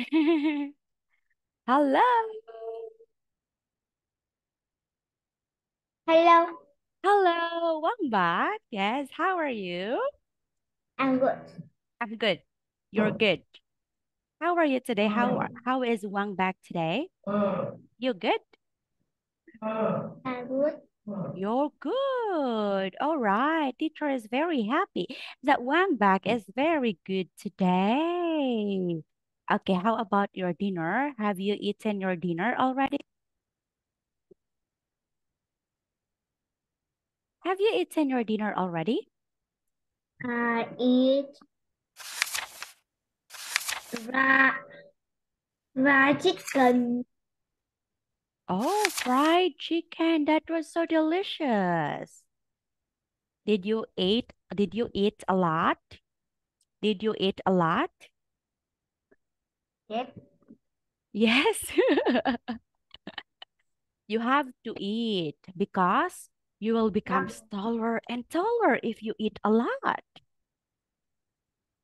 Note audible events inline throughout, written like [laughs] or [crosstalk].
[laughs] Hello. Hello, Hello. Welcome back. Yes. How are you? I'm good. I'm good. You're good. How are you today? How are- how is Wang Bak today? You good? I'm good. You're good. All right. Teacher is very happy that Wang Bak is very good today. Okay, how about your dinner? Have you eaten your dinner already? Have you eaten your dinner already? I eat ra fried chicken. Oh, fried chicken. That was so delicious. Did you eat did you eat a lot? Did you eat a lot? Yes, Yes. [laughs] You have to eat because you will become taller and taller if you eat a lot.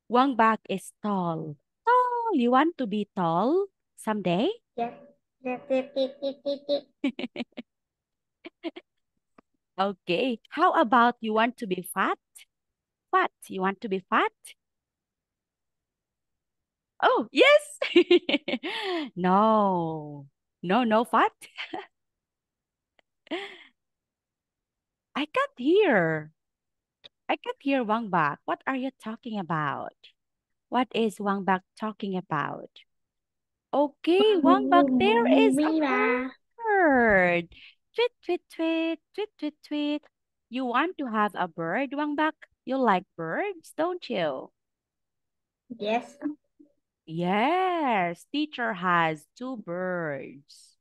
Wang Bak is tall. Tall. You want to be tall someday? yes. [laughs] Okay. How about you want to be fat? Fat. You want to be fat? Oh, yes. [laughs] No. No, no fat. [laughs] I can't hear. I can't hear Wang Bak. What are you talking about? What is Wang Bak talking about? Okay, Wang Bak, there is a bird. Tweet, tweet, tweet, tweet, tweet, tweet. You want to have a bird, Wang Bak? You like birds, don't you? Yes, Yes, teacher has two birds.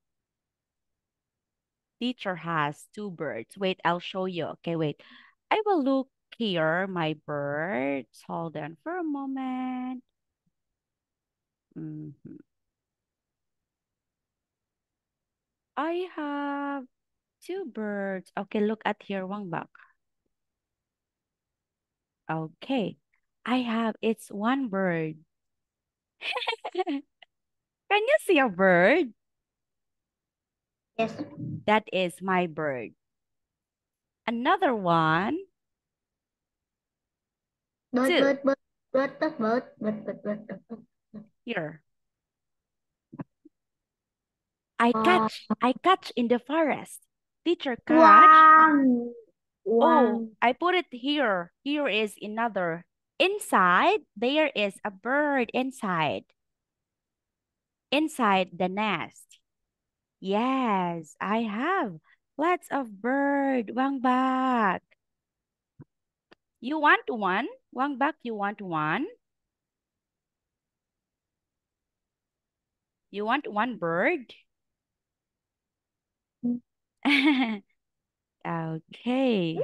Teacher has two birds. Wait, I'll show you. Okay, wait. I will look here, my birds. Hold on for a moment. Mhm. I have two birds. Okay, look at here, Wang Bak. Okay, I have, it's one bird. [laughs] Can you see a bird? yes, That is my bird. Another one. bird, Two. bird, bird, bird, bird, bird, bird, bird, bird, bird, bird. Here. I Uh, catch, I catch in the forest. Teacher catch. One, Oh, one. I put it here. Here is another. Inside, there is a bird inside. Inside the nest. Yes, I have lots of bird. Wang Bak. You want one? Wang Bak, you want one? You want one bird? [laughs] Okay.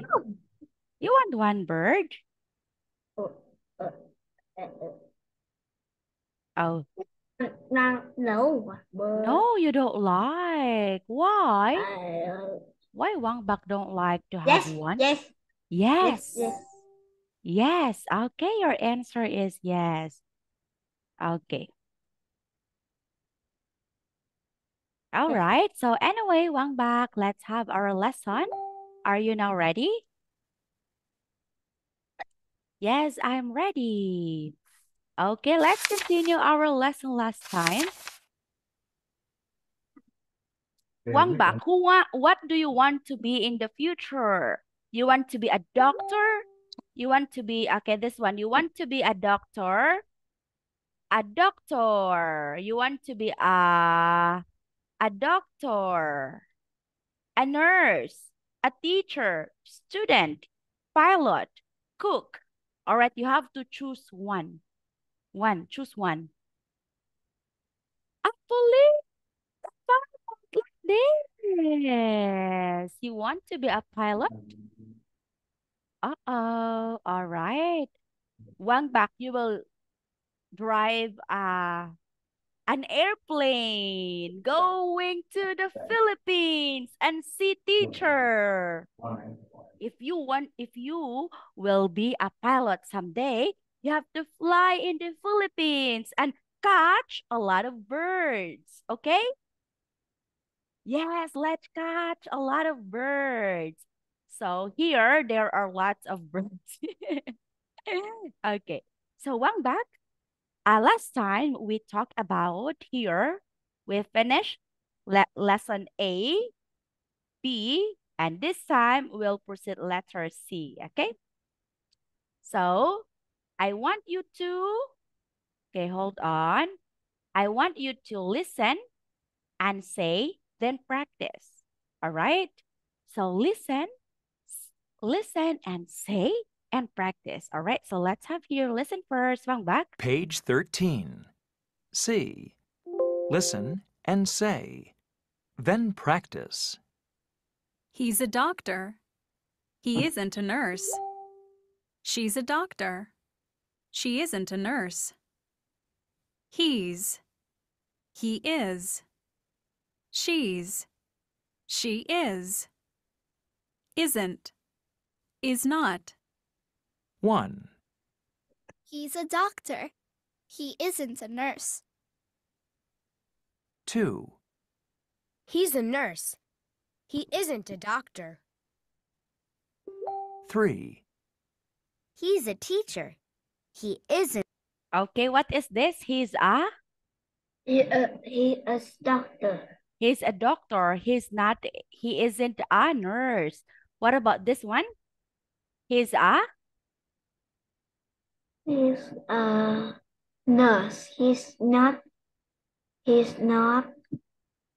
You want one bird? Uh, Oh, no, no, no, you don't like. Why? Uh, Why Wang Bak don't like to have yes, one? yes, yes, Yes. yes. Yes. Okay, your answer is yes. Okay. All Yes. right. So anyway, Wang Bak, let's have our lesson. Are you now ready? Yes, I'm ready. Okay, let's continue our lesson last time. Wang Bak, who want, what do you want to be in the future? You want to be a doctor? You want to be, okay, this one. You want to be a doctor? A doctor. You want to be a, a doctor, a nurse, a teacher, student, pilot, cook. All right, you have to choose one. One, choose one. Actually, like this. You want to be a pilot? Uh-oh. All right. Wang Bak, you will drive uh, an airplane going to the Philippines and see teacher. If you want, if you will be a pilot someday, you have to fly in the Philippines and catch a lot of birds. Okay? Yes, let's catch a lot of birds. So here, there are lots of [laughs] birds. okay. So Wang Bak. Uh, last time we talked about here, we finished le lesson A, B, and this time we'll proceed letter C, okay? So I want you to, okay, hold on. I want you to listen and say, then practice, all right? So listen, listen and say and practice, all right? So let's have here, listen first, Wang Bak. Page 13. C. Listen and say. Then practice. He's a doctor. He isn't a nurse. She's a doctor. She isn't a nurse. He's. He is. She's. She is. Isn't. Is not. 1. He's a doctor. He isn't a nurse. 2. He's a nurse. He isn't a doctor. 3. He's a teacher. He isn't. Okay, what is this? He's a? He, uh, he is doctor. He's a doctor. He's not, he isn't a nurse. What about this one? He's a? He's a nurse. He's not. He's not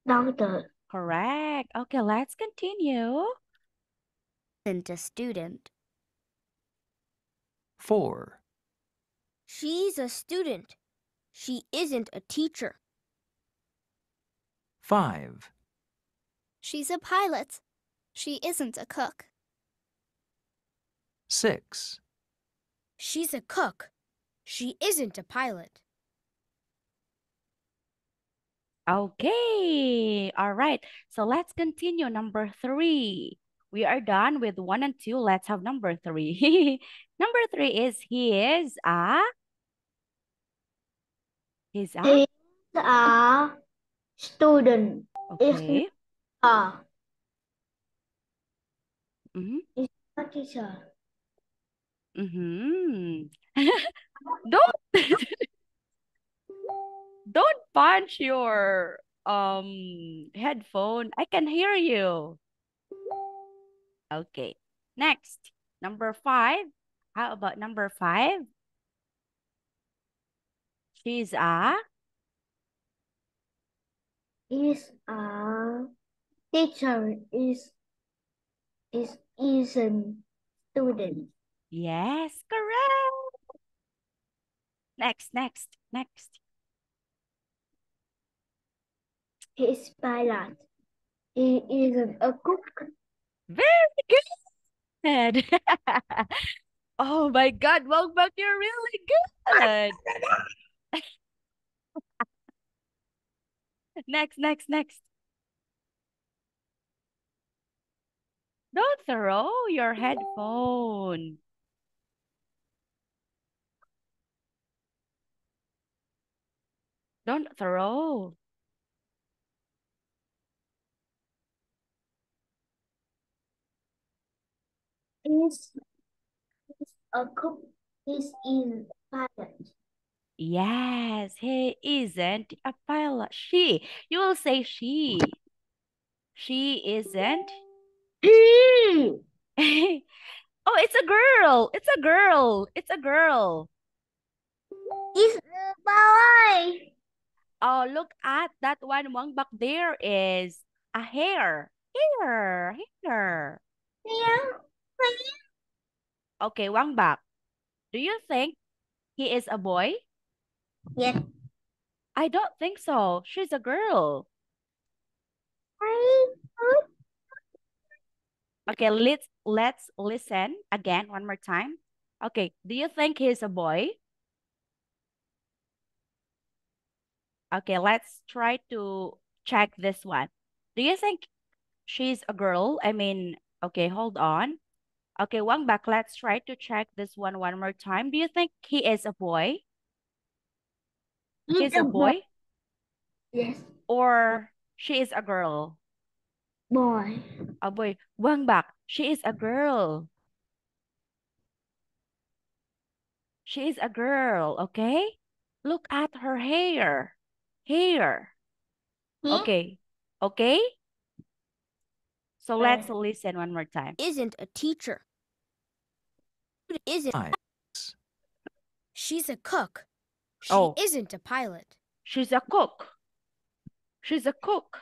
doctor. Correct. Okay, let's continue. Isn't a student. 4. She's a student. She isn't a teacher. 5. She's a pilot. She isn't a cook. 6. She's a cook. She isn't a pilot. Okay, all right. So let's continue. Number three. We are done with one and two. Let's have number three. [laughs] number three is he is a. He's a. He's a student. Okay. A Mm-hmm. a teacher. Mm-hmm. [laughs] Don't [laughs] don't punch your um headphone. I can hear you. Okay. Next, number five. How about number five? She's a Is a teacher. Is is isn't student. yes, correct. Next, next, next. He is pilot. He isn't a cook. Very good. [laughs] Oh my God, Wang Bak, you're really good. [laughs] Next, next, next. Don't throw your headphone. Don't throw. Is a cook. Is is pilot. Yes, he isn't a pilot. She. You will say she. She isn't. He [laughs] Oh, it's a girl. It's a girl. It's a girl. is a boy. Oh, look at that one. Wang Bak there is a hair. Hair. Hair. Yeah. Okay, Wang Bak. Do you think he is a boy? Yes. I don't think so. She's a girl. Okay, let's let's listen again one more time. Okay, do you think he's a boy? Okay, let's try to check this one. Do you think she's a girl? I mean, okay, hold on. Okay, Wang Bak, let's try to check this one one more time. Do you think he is a boy? He's a boy Yes, or she is a girl? boy. A boy. Wang Bak, she is a girl. She is a girl, okay? Look at her hair. Hair. Hmm? Okay. Okay? So let's listen one more time. Isn't a teacher. Isn't. Five. She's a cook. She Oh. isn't a pilot. She's a cook. She's a cook.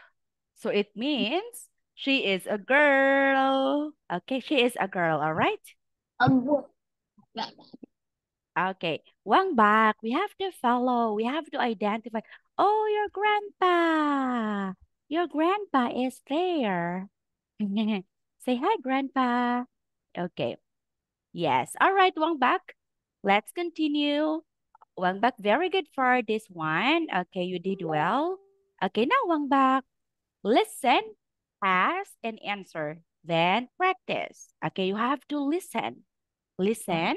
So it means she is a girl. Okay, she is a girl, all right? A boy. Okay, Wang Bak. we have to follow. We have to identify. Oh, your grandpa. Your grandpa is there. [laughs] Say hi, grandpa. Okay. Yes. All right, Wang Bak. Let's continue. Wang Bak, very good for this one. Okay, you did well. Okay, now Wang Bak, listen, ask, and answer. Then practice. Okay, you have to listen. Listen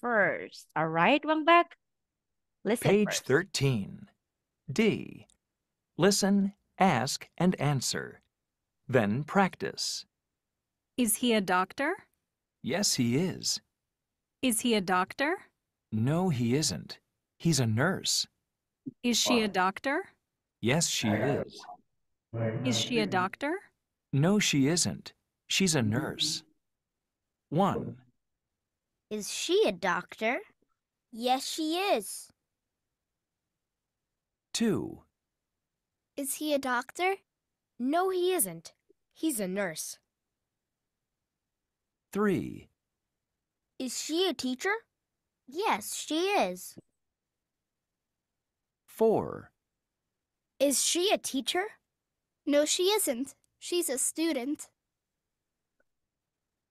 first. All right, Wang Bak? Listen Page first. 13. D. Listen, ask, and answer. Then practice. Is he a doctor? Yes, he is. Is he a doctor? No, he isn't. He's a nurse. Is she a doctor? Yes, she is. Is she a doctor? No, she isn't. She's a nurse. 1. Is she a doctor? Yes, she is. 2. Is he a doctor? No, he isn't. He's a nurse. 3. Is she a teacher? Yes, she is. 4. Is she a teacher? No, she isn't. She's a student.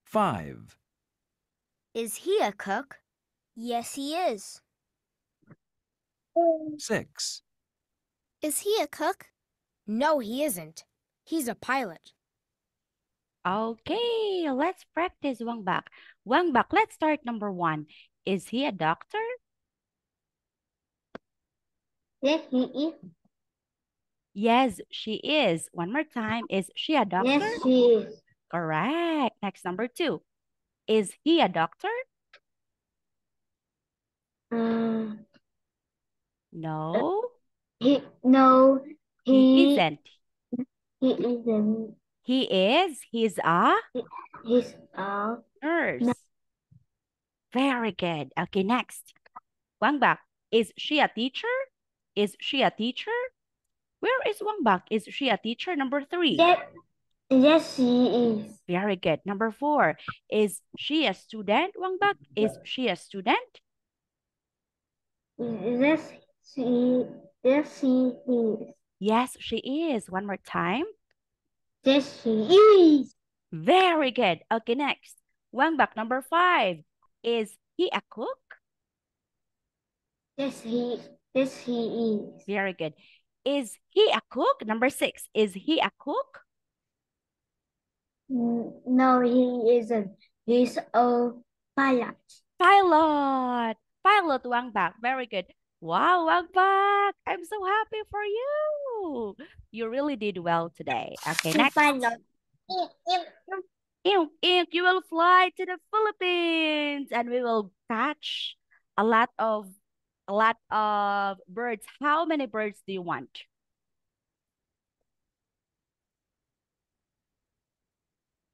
5. Is he a cook? Yes, he is. 6. Is he a cook? No, he isn't. He's a pilot. Okay, let's practice Wang Bak. Wang Bak, let's start number one. Is he a doctor? Yes, he is. Yes, she is. One more time. Is she a doctor? Yes, she is. Correct. Next, number two. Is he a doctor? Uh, No, he no, he he isn't. He isn't. He is. He's a He's a nurse. Very good. Okay, next. Wang Bak, is she a teacher? Is she a teacher? Where is Wang Bak? Is she a teacher? Number three. yes, yes, she is. Very good. Number four. Is she a student, Wang Bak? Is she a student? Yes, she yes, she is. Yes, she is. One more time. Yes, she is. Very good. Okay, next. Wang Bak, number five. Is he a cook? Yes, he yes, he is. Very good. Is he a cook? Number six. Is he a cook? Mm, no, he isn't. He's a pilot. Pilot. Pilot Wang Bak. Very good. Wow, Wang Bak. I'm so happy for you. You really did well today. Okay, next. Ink, Ink, you will fly to the Philippines and we will catch a lot of a lot of birds. How many birds do you want?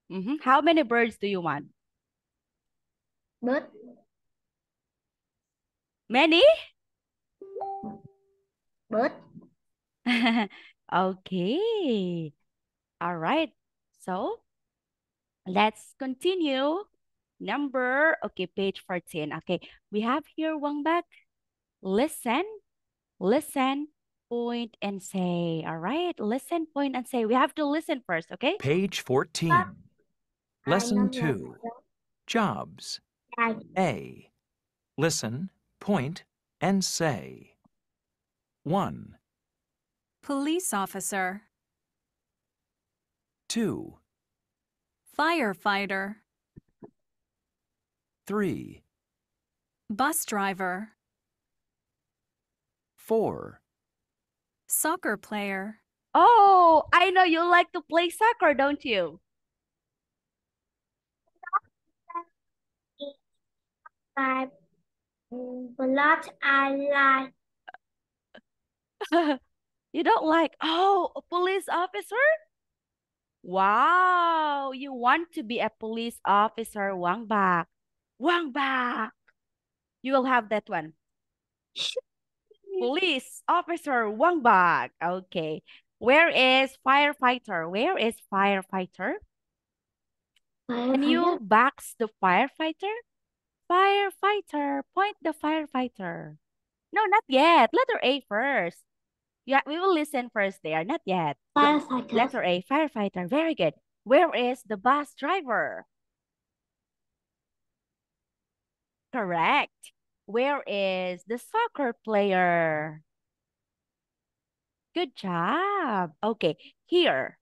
hmm How many birds do you want? But Many? But [laughs] Okay. All right. So let's continue. Number, okay, page 14. Okay, we have here Wang Bak. Listen, listen, point, and say. All right, listen, point, and say. We have to listen first, okay? Page 14. I Lesson 2. Jobs. I A. Listen, point, and say. 1, Police officer. 2, Firefighter. 3, Bus driver. Four. Soccer player. Oh, I know you like to play soccer, don't you? Five. But I like [laughs] You don't like, oh, a police officer? Wow, you want to be a police officer, Wang Bak. Wang Bak. You will have that one. Police officer Wang Bak. Okay. Where is firefighter? Where is firefighter? Can you box the firefighter? Firefighter. Point the firefighter. No, not yet. Letter A first. Yeah, we will listen first there. Not yet. firefighter? Letter A, firefighter. Very good. Where is the bus driver? Correct. Where is the soccer player? Good job. Okay, here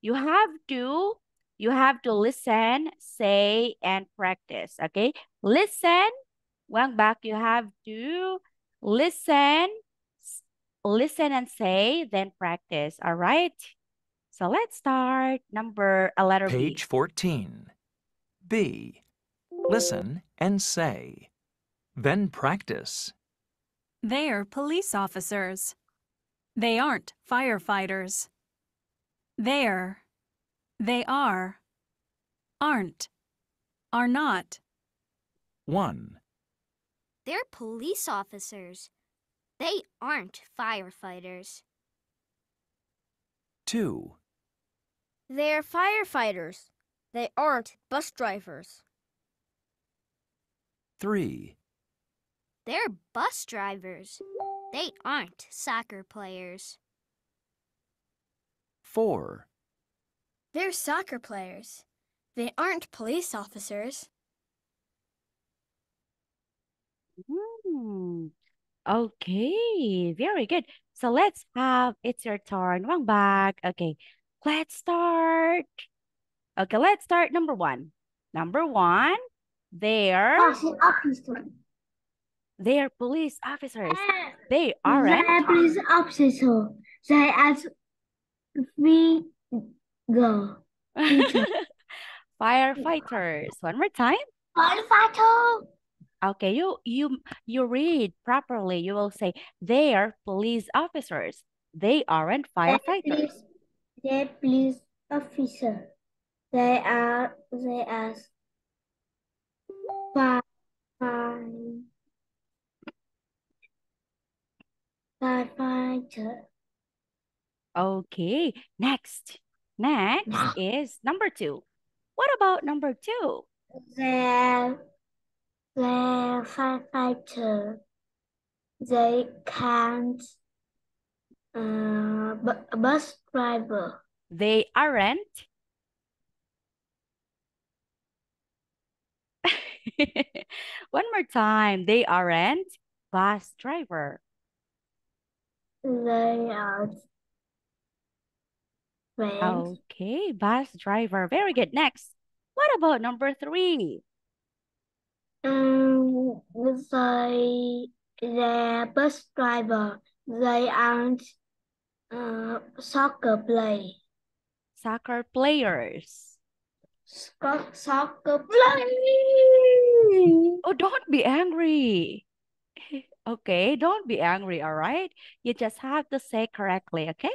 you have to you have to listen, say, and practice. Okay, listen. Wang Bak. You have to listen, listen and say, then practice. All right. So let's start. Number a letter B. Page 14. B. Listen and say. Then practice. They're police officers. They aren't firefighters. They're. They are. Aren't. Are not. 1. They're police officers. They aren't firefighters. 2. They're firefighters. They aren't bus drivers. 3. They're bus drivers. They aren't soccer players. 4. They're soccer players. They aren't police officers. Hmm. Okay, very good. So let's have it's your turn. Wang Bak. Okay, let's start. Okay, let's start number one. Number one, they're oh, Police officer. they're police officers. They. They police officer. They are figure. [laughs] Firefighters. One more time. Firefighter. Okay, you you you read properly. You will say they are police officers. They aren't firefighters. They police officer. They are they are fire fire firefighter. Okay, next. Next is number two. What about number two? They firefighter. They can't uh bu- bus driver. They aren't. [laughs] One more time. They aren't bus driver. They are friends. Okay, bus driver. Very good. Next. What about number three? Um, they the bus driver. They aren't uh soccer play. Soccer players. Soccer play. Oh, don't be angry. [laughs] Okay, don't be angry, all right? You just have to say correctly, okay?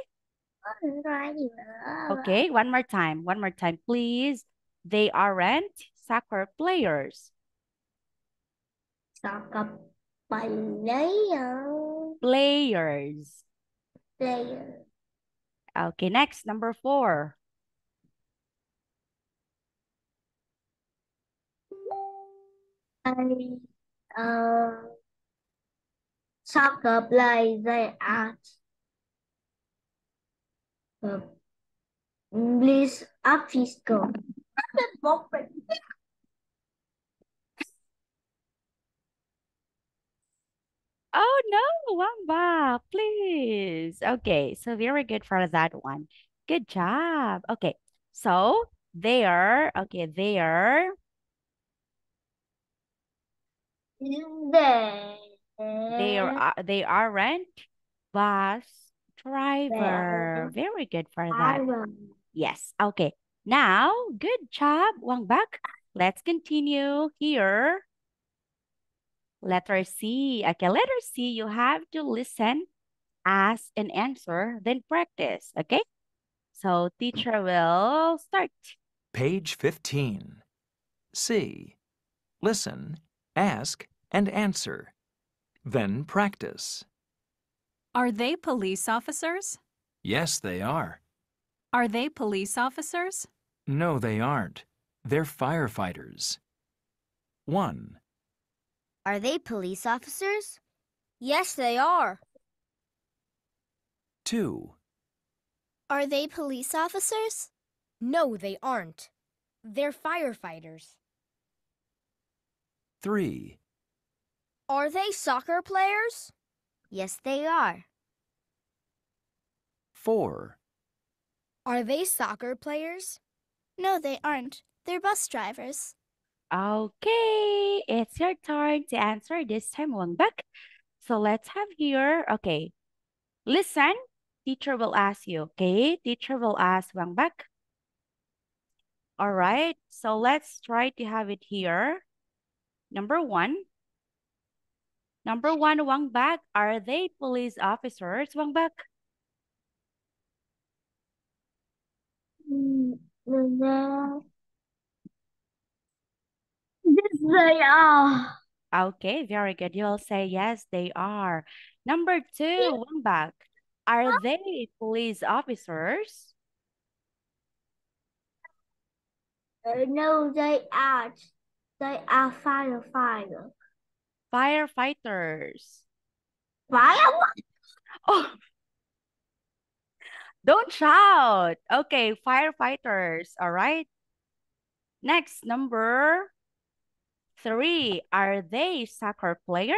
Okay, one more time. One more time, please. They aren't soccer players. Soccer player. Players. Player. Okay, next, number four. I uh soccer play. They are uh, police officer. Oh no, Wamba, please. Okay, so very good for that one. Good job. Okay, so there, okay, there, They they are, they aren't bus driver. Very good for that. Yes. Okay. Now, good job, Wang Bak. Let's continue here. Letter C. Okay, letter C, you have to listen, ask, and answer, then practice. Okay? So, teacher will start. Page 15. C. Listen, ask, and answer. Then practice. Are they police officers? Yes, they are. Are they police officers? No, they aren't. They're firefighters. 1. Are they police officers? Yes, they are. 2. Are they police officers? No, they aren't. They're firefighters. 3. Are they soccer players? Yes, they are. 4. Are they soccer players? No, they aren't. They're bus drivers. Okay, it's your turn to answer this time, Wang Bak. So let's have here, okay. Listen, teacher will ask you, okay? Teacher will ask Wang Bak. All right, so let's try to have it here. Number one. Number one, Wang Bak, are they police officers, Wang Bak? Mm, the- Yes, they are. Okay, very good. You'll say yes, they are. Number two, Wang Bak, are they police officers? Uh, no, they aren't. They are firefighter. Firefighters. Fire? Oh, [laughs] don't shout. Okay, firefighters. All right. Next, number three. Are they soccer player?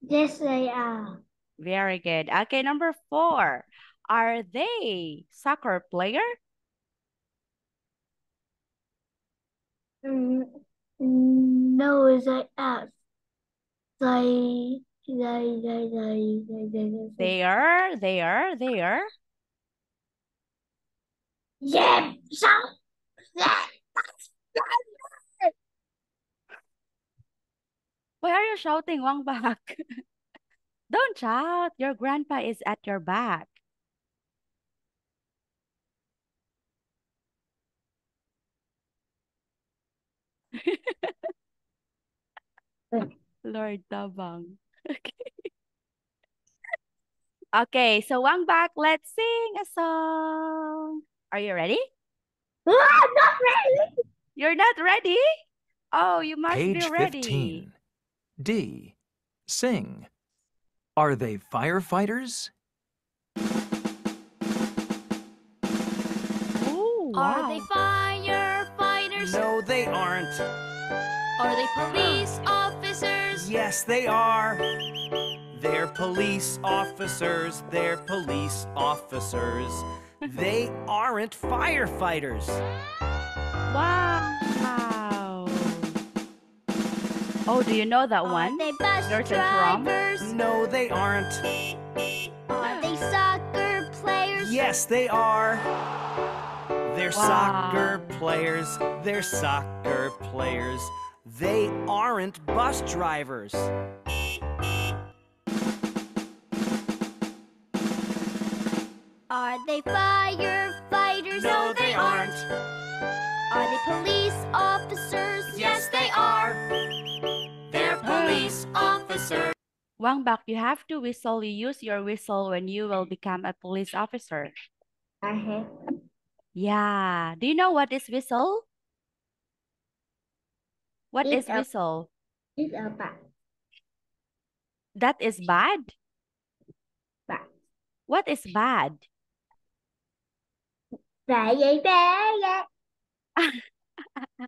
Yes, they are. Very good. Okay, number four. Are they soccer player? Mm, no, they are. They, they, they, they, they, they, they, are, they are, they are. Yeah, so. Why are you shouting, Wang Bak? [laughs] Don't shout. Your grandpa is at your back. [laughs] Lord Tabang. [laughs] Okay. Okay, so Wang Bak, let's sing a song. Are you ready? [laughs] Ah, not really. You're not ready? Oh, you must Page be ready. 15. D. Sing. Are they firefighters? Ooh, Are they firefighters? No, they aren't. Are they police officers? Yes, they are. They're police officers. They're police officers. They aren't firefighters. Wow. Oh, do you know that Are one? they bus Yours is drivers? No, they aren't. Are they soccer players? Yes, they are. They're Wow. soccer players. They're soccer players. They aren't bus drivers. Are they firefighters? No, they aren't. Are they police officers? Yes, they are. They're police officers. Wang Bak, you have to whistle. You use your whistle when you will become a police officer. I have. Yeah. Do you know what is whistle? What is It's a- whistle? It's a bat. That is bad? Bad. What is bad? Bad, yeah, bad, yeah. [laughs]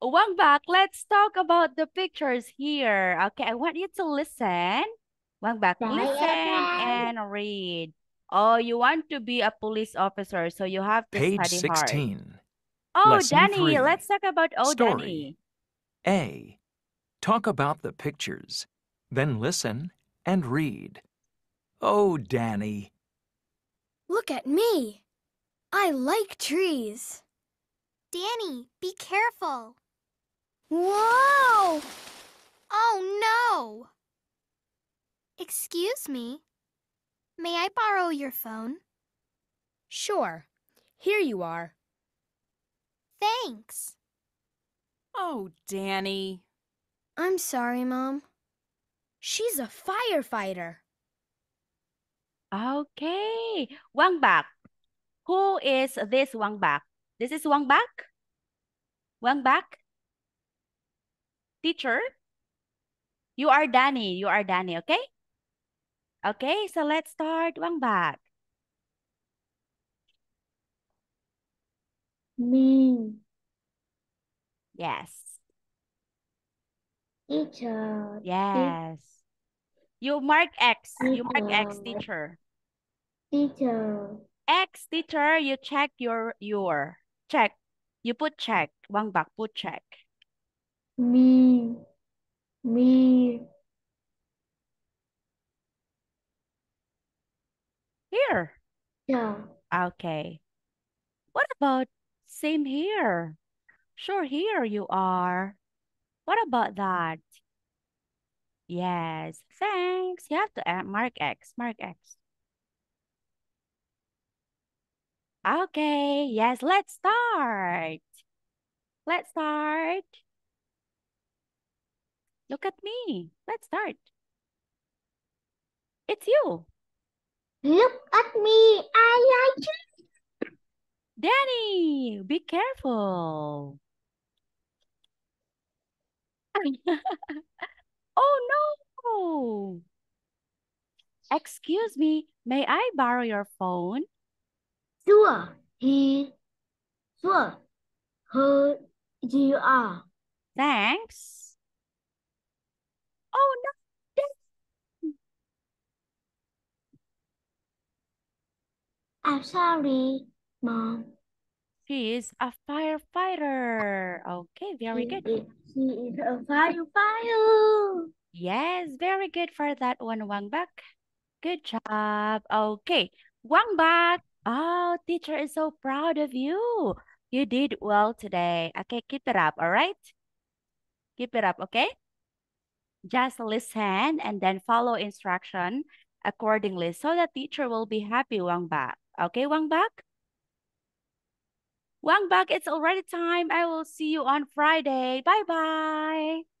Wang Bak, let's talk about the pictures here. Okay, I want you to listen. Wang Bak, Bye, listen and read. Oh, you want to be a police officer, so you have to Page study hard. 16. Oh, Lesson Danny, three. let's talk about oh, Story. Danny. A. Talk about the pictures. Then listen and read. Oh, Danny. Look at me. I like trees. Danny, be careful. Whoa! Oh no! Excuse me. May I borrow your phone? Sure. Here you are. Thanks. Oh, Danny. I'm sorry, Mom. She's a firefighter. Okay. Wang Bak. Who is this Wang Bak? This is Wang Bak? Wang Bak? Teacher? You are Danny. You are Danny, okay? Okay, so let's start Wang Bak. Me. Yes. Teacher. Yes. You mark X. You mark X, Teacher. Teacher. X, teacher, you check your, your. Check. You put check. Wang Bak, put check. Me. Me. Here. Yeah. Okay. What about same here? Sure, here you are. What about that? Yes, thanks. You have to add mark X, mark X. Okay, yes, let's start. Let's start. Look at me. Let's start. It's you. Look at me. I like you. Danny, be careful. [laughs] Oh no. Excuse me, may I borrow your phone? Sure. He. Sure. Her. You are. Thanks. Oh no. I'm sorry, Mom. She is a firefighter. Okay, very good. she is a firefighter. Yes, very good for that one, Wang Bak. Good job. Okay, Wang Bak. Oh, teacher is so proud of you. You did well today. Okay, keep it up, all right? Keep it up, okay? Just listen and then follow instruction accordingly so the teacher will be happy, Wang Bak. Okay, Wang Bak? Wang Bak, it's already time. I will see you on Friday. Bye-bye.